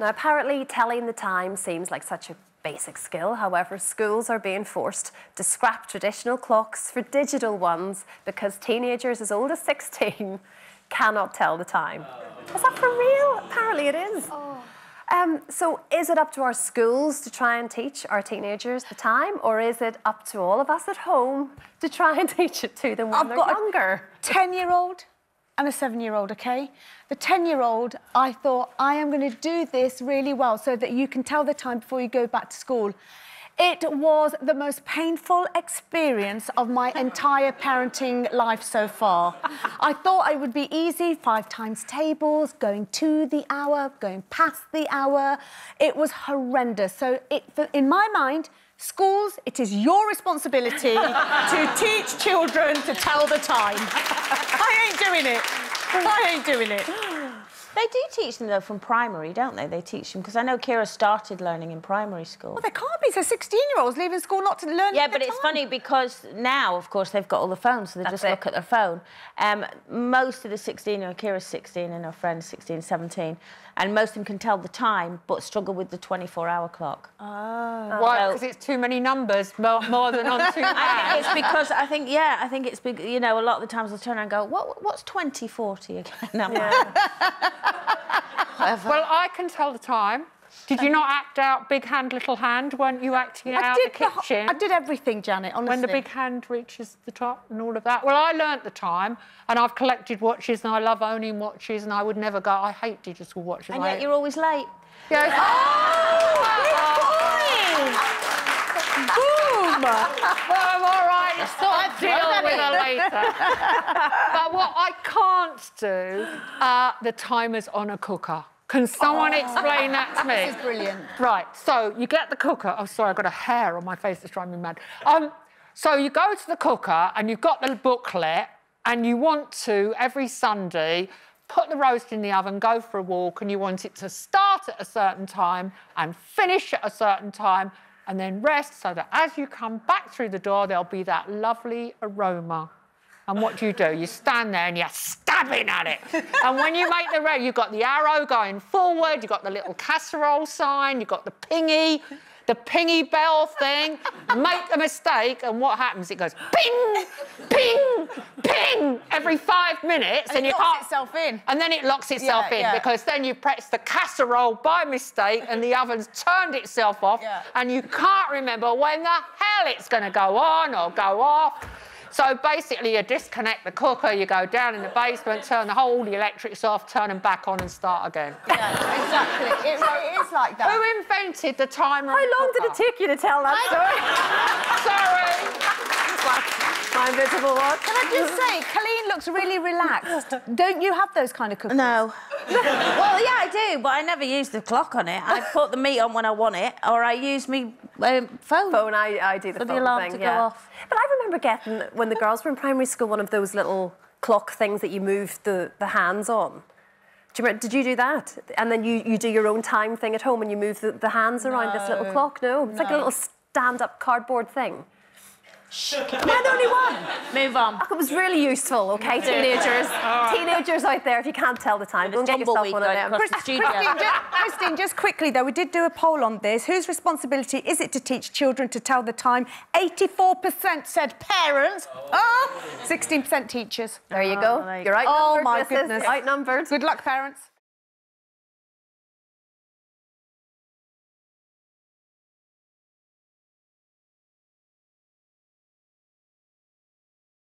Now, apparently, telling the time seems like such a basic skill. However, schools are being forced to scrap traditional clocks for digital ones because teenagers as old as 16 cannot tell the time. Is that for real? Apparently it is. Oh. Um, so is it up to our schools to try and teach our teenagers the time or is it up to all of us at home to try and teach it to them when I've they're younger? 10-year-old and a seven-year-old, OK? The 10-year-old, I thought, I am going to do this really well so that you can tell the time before you go back to school. It was the most painful experience of my entire parenting life so far. I thought it would be easy, five times tables, going to the hour, going past the hour. It was horrendous. So it, in my mind, Schools, it is your responsibility to teach children to tell the time. I ain't doing it. I ain't doing it. They do teach them, though, from primary, don't they? They teach them, because I know Ciara started learning in primary school. Well, they can't be. So 16-year-olds leaving school not to learn Yeah, but it's time. funny because now, of course, they've got all the phones, so they That's just it. look at their phone. Um, most of the 16-year-old, Ciara's 16 and her friend's 16, 17, and most of them can tell the time, but struggle with the 24-hour clock. Oh. Why? Because so, it's too many numbers, more, more than on two I think it's because, I think, yeah, I think it's, you know, a lot of the times they'll turn around and go, what, what's 2040 again? Well, I can tell the time. Did you not act out big hand, little hand? Weren't you acting I out did the kitchen? I did everything, Janet, honestly. When the big hand reaches the top and all of that. Well, I learnt the time, and I've collected watches, and I love owning watches, and I would never go... I hate digital watches. And yet you're always late. Yeah. Oh, Boom! well, I'm all right. It's not deal with her later. do, uh, the timer's on a cooker. Can someone oh. explain that to me? This is brilliant. Right, so you get the cooker. Oh, sorry, I've got a hair on my face that's driving me mad. Um, so you go to the cooker and you've got the booklet and you want to, every Sunday, put the roast in the oven, go for a walk, and you want it to start at a certain time and finish at a certain time and then rest so that as you come back through the door, there'll be that lovely aroma. And what do you do? You stand there and you're stabbing at it. and when you make the red, you've got the arrow going forward, you've got the little casserole sign, you've got the pingy, the pingy bell thing. make a mistake, and what happens? It goes ping, ping, ping every five minutes, and, and you can't. itself in. And then it locks itself yeah, in yeah. because then you press the casserole by mistake, and the oven's turned itself off, yeah. and you can't remember when the hell it's going to go on or go off. So basically, you disconnect the cooker, you go down in the basement, turn the whole the electrics off, turn them back on, and start again. Yeah, exactly. It, it is like that. Who invented the timer? How long did it take you to tell that story? Sorry. My invisible watch. Can I just say, Coleen looks really relaxed. Don't you have those kind of cookers? No. well, yeah, I do, but I never use the clock on it. I put the meat on when I want it, or I use my um, phone. Phone, I, I do the For phone the alarm thing, to yeah. go off. But I remember getting, when the girls were in primary school, one of those little clock things that you move the, the hands on. Do you remember, did you do that? And then you, you do your own time thing at home and you move the, the hands around no, this little clock? No? It's no. like a little stand-up cardboard thing. Shh. Yeah, the only one. Move on. It was really useful, okay, teenagers. Teenagers out there, if you can't tell the time, go and get yourself one of them. Christine, just, Christine, just quickly, though, we did do a poll on this. Whose responsibility is it to teach children to tell the time? 84% said parents. Oh, 16% teachers. There you ah, go. Oh, You're right. Oh, my goodness. Outnumbered. Good luck, parents.